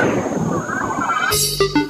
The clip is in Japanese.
you